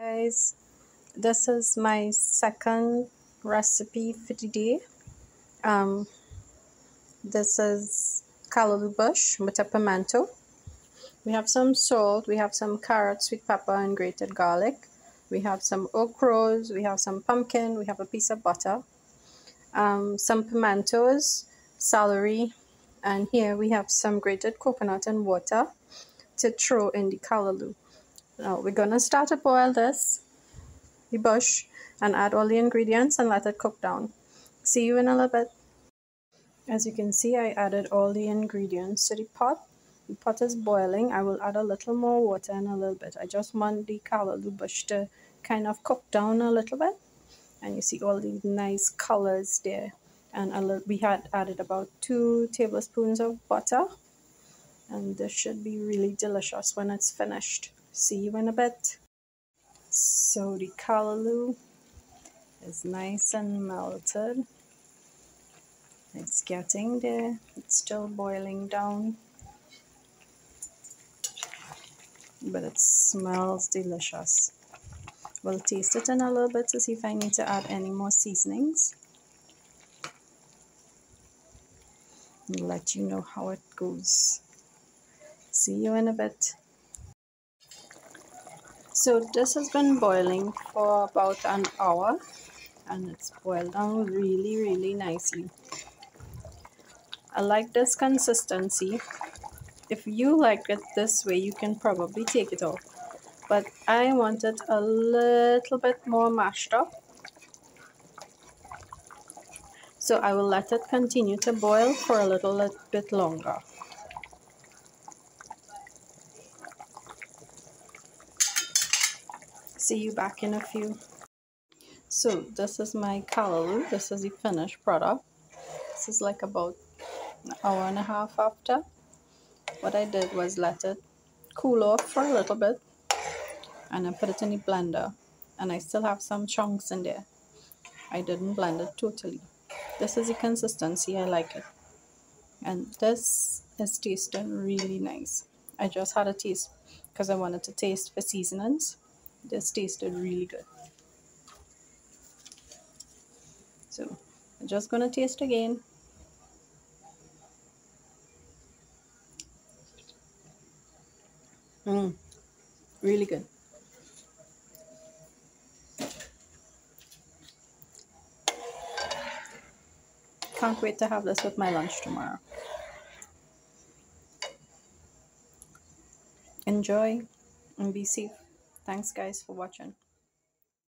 guys. This is my second recipe for the day um this is callaloo bush with a pimento. We have some salt we have some carrot sweet pepper and grated garlic. We have some okras we have some pumpkin we have a piece of butter. Um, some pimentos celery and here we have some grated coconut and water to throw in the callaloo now we're gonna start to boil this, the bush, and add all the ingredients and let it cook down. See you in a little bit. As you can see, I added all the ingredients to the pot. The pot is boiling. I will add a little more water in a little bit. I just want the callaloo bush to kind of cook down a little bit. And you see all the nice colors there. And a little, we had added about two tablespoons of butter. And this should be really delicious when it's finished. See you in a bit. So the callaloo is nice and melted. It's getting there. It's still boiling down. But it smells delicious. We'll taste it in a little bit to see if I need to add any more seasonings. And let you know how it goes. See you in a bit. So this has been boiling for about an hour and it's boiled down really really nicely. I like this consistency. If you like it this way you can probably take it off. But I want it a little bit more mashed up. So I will let it continue to boil for a little bit longer. See you back in a few. So this is my callaloo. This is the finished product. This is like about an hour and a half after. What I did was let it cool off for a little bit and I put it in the blender and I still have some chunks in there. I didn't blend it totally. This is the consistency. I like it. And this is tasting really nice. I just had a taste because I wanted to taste for seasonings this tasted really good. So I'm just gonna taste again. Mmm, really good. Can't wait to have this with my lunch tomorrow. Enjoy and be safe Thanks guys for watching.